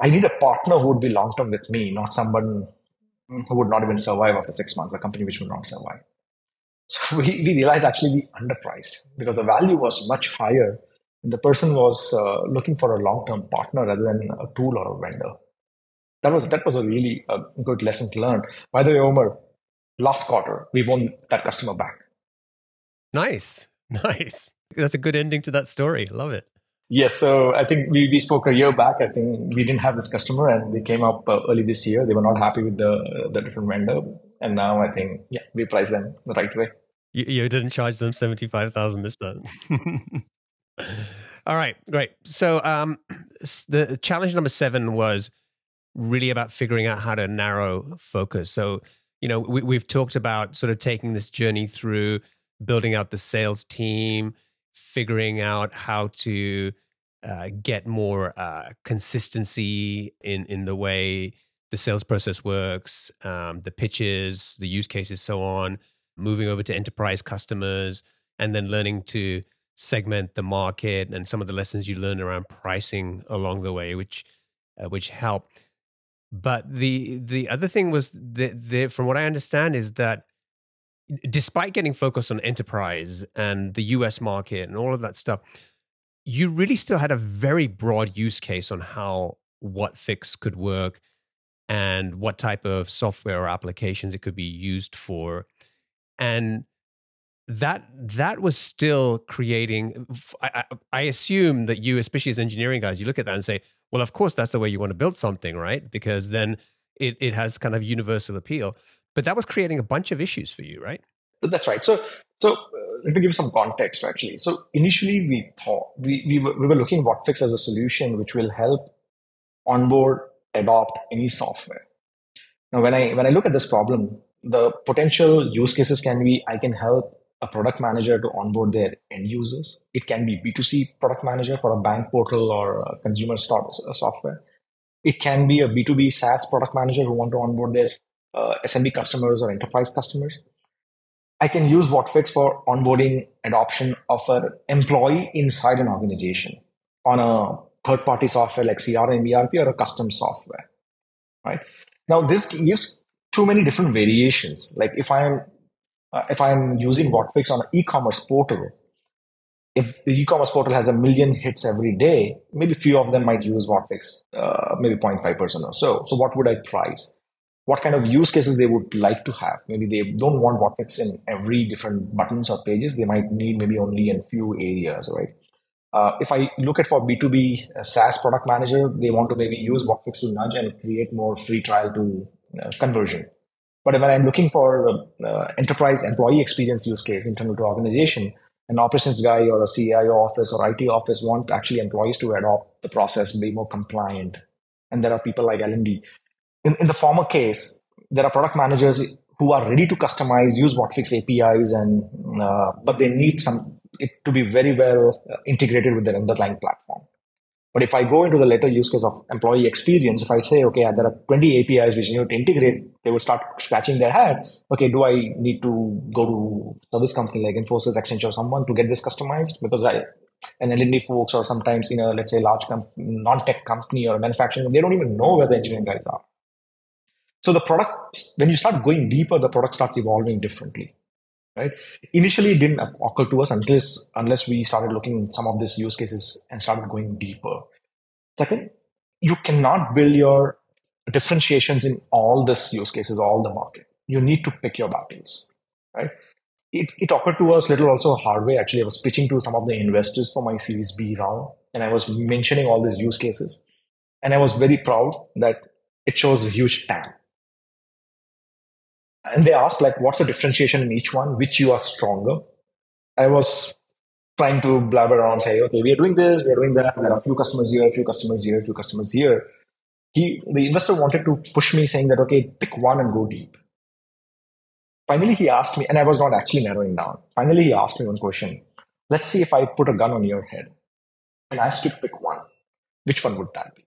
I need a partner who would be long term with me, not someone who would not even survive after six months, a company which would not survive. So we, we realized actually we underpriced because the value was much higher. And the person was uh, looking for a long term partner rather than a tool or a vendor. That was, that was a really a good lesson to learn. By the way, Omar, last quarter, we won that customer back. Nice. Nice. That's a good ending to that story. Love it. Yes, so I think we, we spoke a year back. I think we didn't have this customer, and they came up uh, early this year. They were not happy with the the different vendor, and now I think yeah, we price them the right way. You, you didn't charge them seventy five thousand this time. All right, great. So um, the challenge number seven was really about figuring out how to narrow focus. So you know we, we've talked about sort of taking this journey through building out the sales team figuring out how to uh, get more uh, consistency in in the way the sales process works, um, the pitches, the use cases, so on. Moving over to enterprise customers, and then learning to segment the market and some of the lessons you learned around pricing along the way, which uh, which help. But the the other thing was that, from what I understand, is that despite getting focused on enterprise and the US market and all of that stuff, you really still had a very broad use case on how Whatfix could work and what type of software or applications it could be used for. And that that was still creating I, I, assume that you especially as engineering guys you look at that and say well of course that's the way you want to build something right because then it, it has kind of universal appeal but that was creating a bunch of issues for you, right? That's right. So, so uh, let me give you some context. Actually, so initially we thought we we were, we were looking Whatfix as a solution which will help onboard, adopt any software. Now, when I when I look at this problem, the potential use cases can be I can help a product manager to onboard their end users. It can be B2C product manager for a bank portal or consumer software. It can be a B2B SaaS product manager who want to onboard their uh, SMB customers or enterprise customers. I can use Whatfix for onboarding adoption of an employee inside an organization on a third party software like CRM, ERP, or a custom software. Right now, this gives too many different variations. Like if I'm uh, if I'm using Whatfix on an e-commerce portal, if the e-commerce portal has a million hits every day, maybe few of them might use Whatfix, uh, maybe 0.5% or so. So what would I price? What kind of use cases they would like to have? Maybe they don't want Whatfix in every different buttons or pages. They might need maybe only in few areas, right? Uh, if I look at for B2B uh, SaaS product manager, they want to maybe use Whatfix to nudge and create more free trial to uh, conversion. But when I'm looking for uh, enterprise employee experience use case internal to organization, an operations guy or a CIO office or IT office want actually employees to adopt the process, be more compliant. And there are people like L&D. In, in the former case, there are product managers who are ready to customize, use Whatfix APIs, and uh, but they need some it to be very well uh, integrated with their underlying platform. But if I go into the later use case of employee experience, if I say, okay, there are 20 APIs which you need to integrate, they would start scratching their head. Okay, do I need to go to service company like Infosys, Accenture, or someone to get this customized? Because I, and L&D folks, or sometimes in a let's say large com- non-tech company or a manufacturing, they don't even know where the engineering guys are. So the product, when you start going deeper, the product starts evolving differently right? Initially, it didn't occur to us unless unless we started looking some of these use cases and started going deeper. Second, you cannot build your differentiations in all these use cases, all the market. You need to pick your battles, right? It, it occurred to us little also hard way. Actually, I was pitching to some of the investors for my Series B round, and I was mentioning all these use cases, and I was very proud that it shows a huge TAM and they asked like what's the differentiation in each one? Which you are stronger? I was trying to blabber around say okay we are doing this we are doing that. There are a few customers here a few customers here a few customers here. He the investor wanted to push me saying that okay pick one and go deep. Finally he asked me and i was not actually narrowing down. Finally he asked me one question. Let's see if i put a gun on your head. And asked you to pick one. Which one would that be?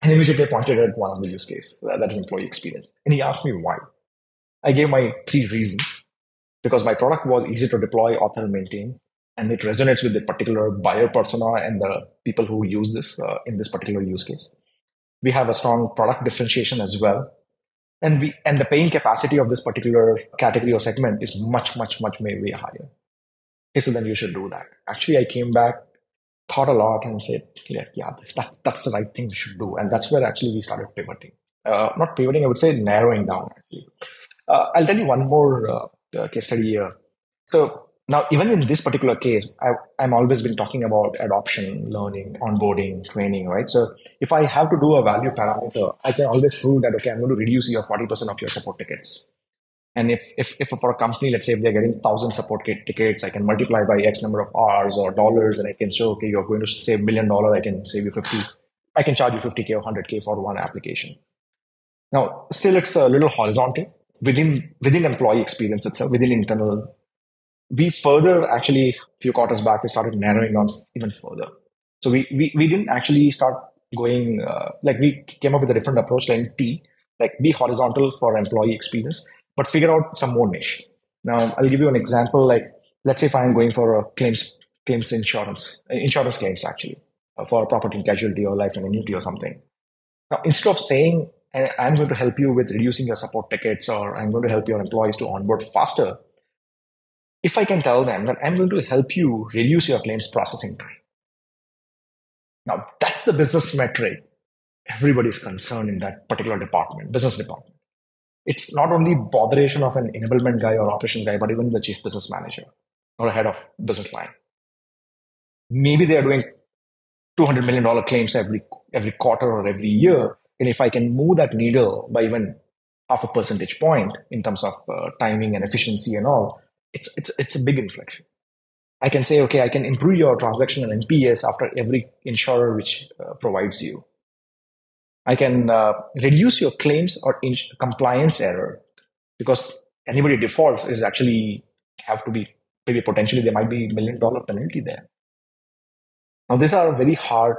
And immediately pointed at one of the use case that is employee experience. And he asked me why I gave my three reasons because my product was easy to deploy, author, and maintain, and it resonates with the particular buyer persona and the people who use this uh, in this particular use case. We have a strong product differentiation as well, and we and the paying capacity of this particular category or segment is much, much, much way, way higher. He said, then you should do that. Actually, I came back, thought a lot, and said, yeah, that, that's the right thing we should do, and that's where actually we started pivoting. Uh, not pivoting, I would say narrowing down actually. Uh, I'll tell you one more uh, uh, case study here. So now, even in this particular case, I, I'm always been talking about adoption, learning, onboarding, training, right? So if I have to do a value parameter, I can always prove that, okay, I'm going to reduce your 40% of your support tickets. And if, if, if for a company, let's say if they're getting 1,000 support tickets, I can multiply by X number of hours or dollars, and I can show, okay, you're going to save million dollar, I can save you 50. I can charge you 50K or 100K for one application. Now, still it's a little horizontal within within employee experience itself, within internal. We further actually a few quarters back we started narrowing down even further. So we we, we didn't actually start going uh, like we came up with a different approach like T, like be horizontal for employee experience, but figure out some more niche. Now I'll give you an example. Like let's say if I'm going for a claims claims insurance, insurance claims actually uh, for property and casualty or life and annuity or something. Now instead of saying and I'm going to help you with reducing your support tickets or I'm going to help your employees to onboard faster. If I can tell them that I'm going to help you reduce your claims processing time. Now that's the business metric everybody's concerned in that particular department, business department. It's not only botheration of an enablement guy or operations guy, but even the chief business manager or a head of business line. Maybe they are doing $200 million claims every, every quarter or every year and if I can move that needle by even half a percentage point in terms of uh, timing and efficiency and all, it's, it's, it's a big inflection. I can say, okay, I can improve your transactional NPS after every insurer which uh, provides you. I can uh, reduce your claims or in- compliance error because anybody defaults is actually have to be maybe potentially there might be million dollar penalty there. Now these are very hard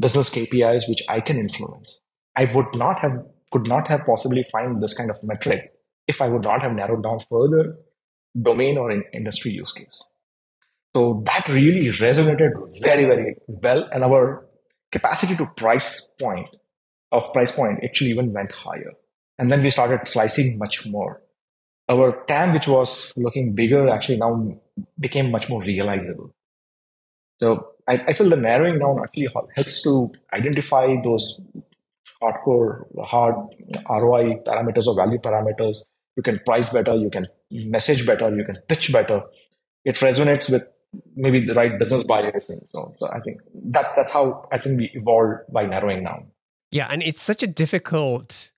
business KPIs which I can influence. I would not have could not have possibly find this kind of metric if I would not have narrowed down further domain or in industry use case. So that really resonated very, very well. And our capacity to price point of price point actually even went higher. And then we started slicing much more. Our TAM, which was looking bigger, actually now became much more realizable. So I, I feel the narrowing down actually helps to identify those hardcore, hard ROI parameters or value parameters. You can price better, you can message better, you can pitch better. It resonates with maybe the right business buyers. So, so I think that that's how I think we evolve by narrowing down. Yeah, and it's such a difficult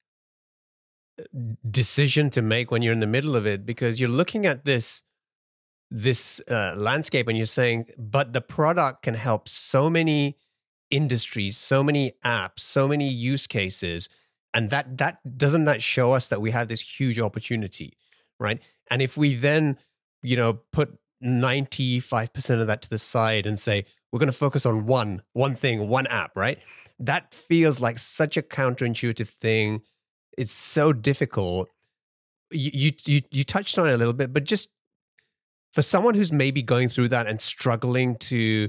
uh, decision to make when you're in the middle of it because you're looking at this this uh, landscape and you're saying, but the product can help so many industries, so many apps, so many use cases, and that that doesn't that show us that we have this huge opportunity, right? And if we then, you know, put 95% of that to the side and say, we're going to focus on one, one thing, one app, right? That feels like such a counterintuitive thing. It's so difficult. You, you, you touched on it a little bit, but just for someone who's maybe going through that and struggling to,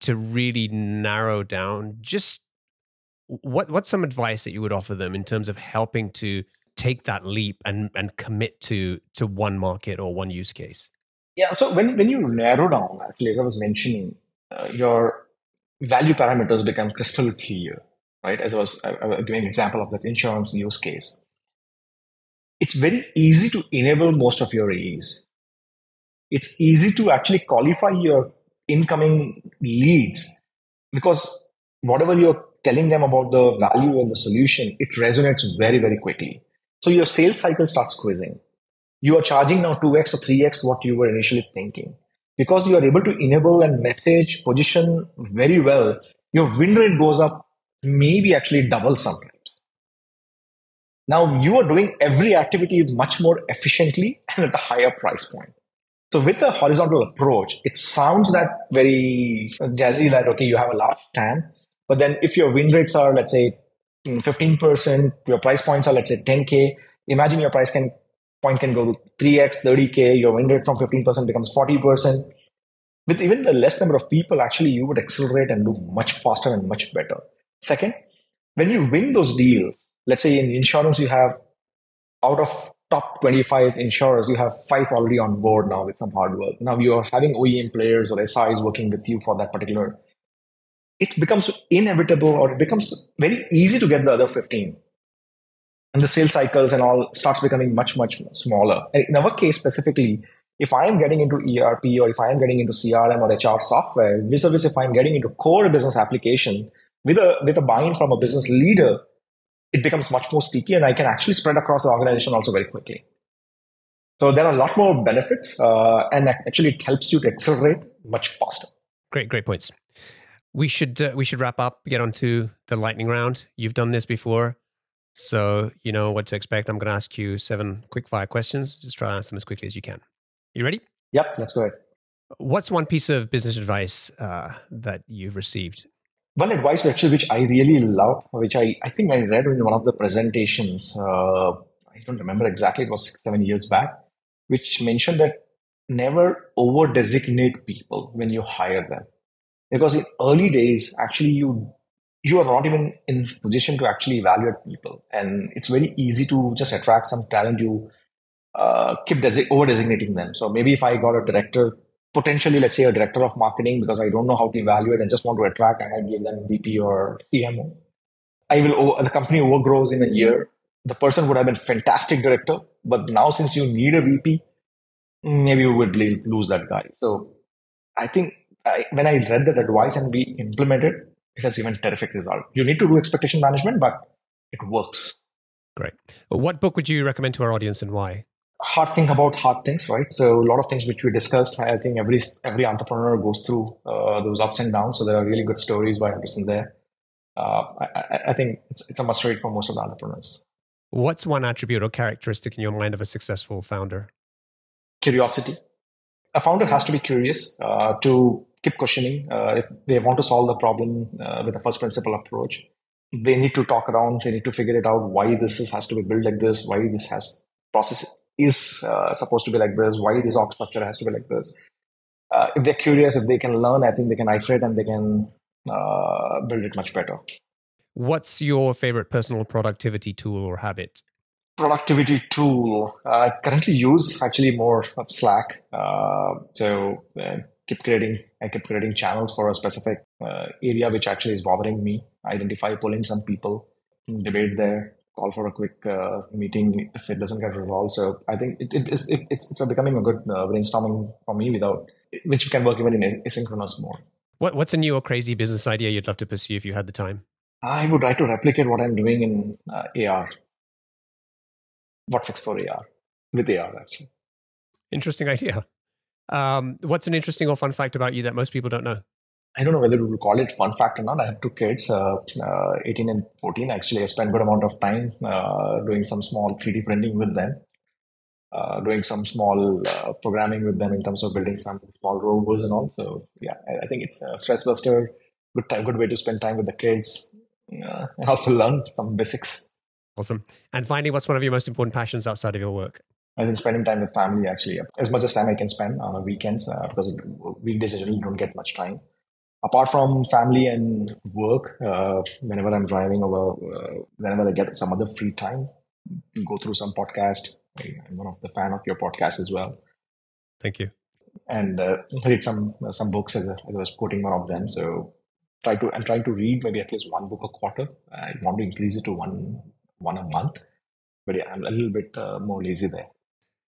to really narrow down, just what, what's some advice that you would offer them in terms of helping to take that leap and, and commit to, to one market or one use case? Yeah. So when, when you narrow down, actually, as I was mentioning, uh, your value parameters become crystal clear, right? As I was, I, I giving an example of that insurance use case. It's very easy to enable most of your AEs. It's easy to actually qualify your incoming leads because whatever you're telling them about the value and the solution, it resonates very, very quickly. So your sales cycle starts quizzing you are charging now 2x or 3x what you were initially thinking. Because you are able to enable and message position very well, your win rate goes up, maybe actually double sometimes. Now you are doing every activity much more efficiently and at a higher price point. So with a horizontal approach, it sounds that very jazzy that, okay, you have a large TAM, but then if your win rates are, let's say, mm, 15%, your price points are, let's say, 10K, imagine your price can point can go to 3x, 30K, your win rate from 15% becomes 40%. With even the less number of people, actually, you would accelerate and do much faster and much better. Second, when you win those deals, let's say in insurance, you have out of top 25 insurers, you have five already on board now with some hard work. Now you're having OEM players or SIs working with you for that particular. It becomes inevitable or it becomes very easy to get the other 15 and the sales cycles and all starts becoming much much smaller in our case specifically if i am getting into erp or if i am getting into crm or hr software vis-a-vis if i'm getting into core business application with a with a buy-in from a business leader it becomes much more sticky and i can actually spread across the organization also very quickly so there are a lot more benefits uh, and actually it helps you to accelerate much faster great great points we should uh, we should wrap up get on to the lightning round you've done this before so you know what to expect. I'm going to ask you seven quick fire questions. Just try to answer them as quickly as you can. You ready? Yep, let's go ahead. What's one piece of business advice uh, that you've received? One advice actually which I really love, which I, I think I read in one of the presentations. Uh, I don't remember exactly, it was six, seven years back, which mentioned that never over designate people when you hire them. Because in early days, actually, you you are not even in position to actually evaluate people and it's very easy to just attract some talent you uh, keep desi- over designating them so maybe if i got a director potentially let's say a director of marketing because i don't know how to evaluate and just want to attract and i give them vp or cmo i will the company overgrows in a year the person would have been fantastic director but now since you need a vp maybe you would lose, that guy so i think I, when i read that advice and we implemented it has given terrific result. You need to do expectation management, but it works. Great. What book would you recommend to our audience and why? Hard thing about hard things, right? So a lot of things which we discussed. I think every every entrepreneur goes through uh, those ups and downs. So there are really good stories by Anderson there. uh, I, I, think it's, it's a must read for most of the entrepreneurs. What's one attribute or characteristic in your mind of a successful founder? Curiosity. A founder has to be curious uh, to keep questioning. Uh, if they want to solve the problem uh, with a first principle approach, they need to talk around. They need to figure it out why this is, has to be built like this, why this has process is uh, supposed to be like this, why this org structure has to be like this. Uh, if they're curious, if they can learn, I think they can iterate and they can uh, build it much better. What's your favorite personal productivity tool or habit? Productivity tool I currently use actually more of Slack. Uh, so uh, keep creating, I keep creating channels for a specific uh, area which actually is bothering me. Identify, pulling some people, debate there, call for a quick uh, meeting if it doesn't get resolved. So I think it, it is it, it's it's becoming a good uh, brainstorming for me without which can work even in asynchronous mode. What what's a new or crazy business idea you'd love to pursue if you had the time? I would try to replicate what I'm doing in uh, AR. Whatfix for AR with AR actually. Interesting idea. Um, what's an interesting or fun fact about you that most people don't know? I don't know whether to call it fun fact or not. I have two kids, uh, uh, 18 and 14. Actually, I spend a good amount of time uh, doing some small 3D printing with them, uh, doing some small uh, programming with them in terms of building some small robots and all. So, yeah, I, I think it's a stress buster, good time, good way to spend time with the kids, uh, and also learn some basics. Awesome. And finally, what's one of your most important passions outside of your work? I think spending time with family actually, as much as time I can spend on weekends, uh, because weekdays I really don't get much time. Apart from family and work, uh, whenever I'm driving or uh, whenever I get some other free time, go through some podcast. I'm one of the fan of your podcast as well. Thank you. And uh, read some some books as, as I was quoting one of them. So try to I'm trying to read maybe at least one book a quarter. I want to increase it to one one a month, but yeah, I'm a little bit uh, more lazy there.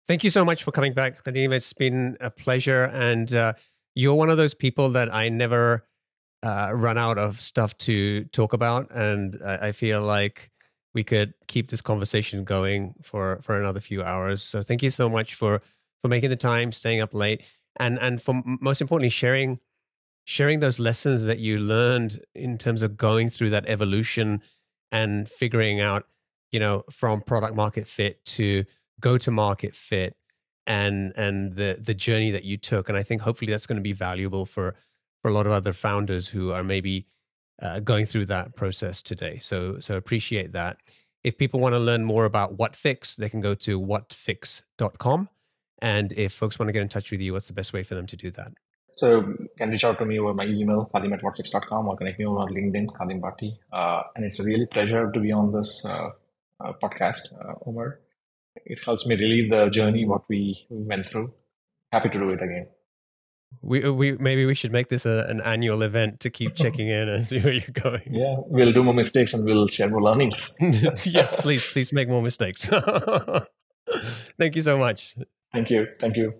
Thank you so much for coming back, Khadim. It's been a pleasure, and uh, you're one of those people that I never uh, run out of stuff to talk about, and I, I feel like we could keep this conversation going for for another few hours. So thank you so much for for making the time, staying up late, and and for most importantly sharing sharing those lessons that you learned in terms of going through that evolution and figuring out, you know, from product market fit to go to market fit and and the the journey that you took. And I think hopefully that's going to be valuable for for a lot of other founders who are maybe uh, going through that process today. So so appreciate that. If people want to learn more about Whatfix, they can go to whatfix.com. And if folks want to get in touch with you, what's the best way for them to do that? So you can reach out to me over my email, khadim at whatfix.com or connect me over LinkedIn, Khadim Batti. Uh, and it's a really pleasure to be on this uh, uh, podcast, uh, Omar. It helps me relieve the journey, what we went through. Happy to do it again. We, we maybe we should make this a, an annual event to keep checking in and see where you're going. Yeah, we'll do more mistakes and we'll share more learnings. yes, please, please make more mistakes. Thank you so much. Thank you. Thank you.